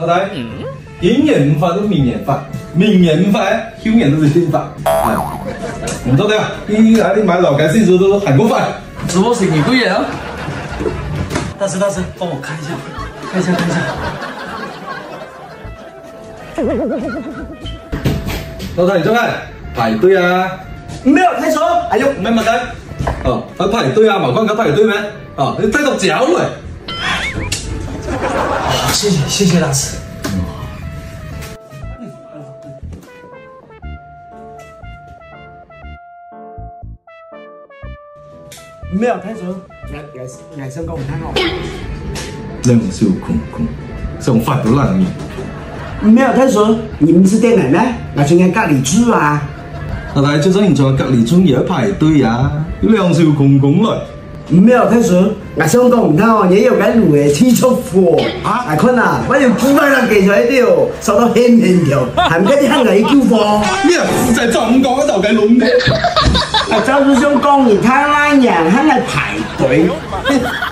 老大，今年发都明年发，明年发，后年都是新发。我唔走掉，你来你买老街，岁数都很多发，播不是你贵啊？大师大师，帮我看一下，看一下看一下。老大你做咩排队啊？没有，他说，哎呦买袜子。哦，他排队啊，冇看到排队咩？哦，你睇到脚嘞？谢谢谢谢大师。没有太熟，外外外甥跟我看熟。两手空空，生活不你没有太熟，你们是在哪呢？我住在隔离村啊。后大，最说你在隔离村也排队啊，两手空空了。唔妙，听说，我想讲他哦也有该路诶，起冲阿坤啊，呐，把油铺上盖在喺度，受到很很热，还不得喊人救火。你妙，负责做唔到，我就该轮你。我就是想讲他那人很爱排队。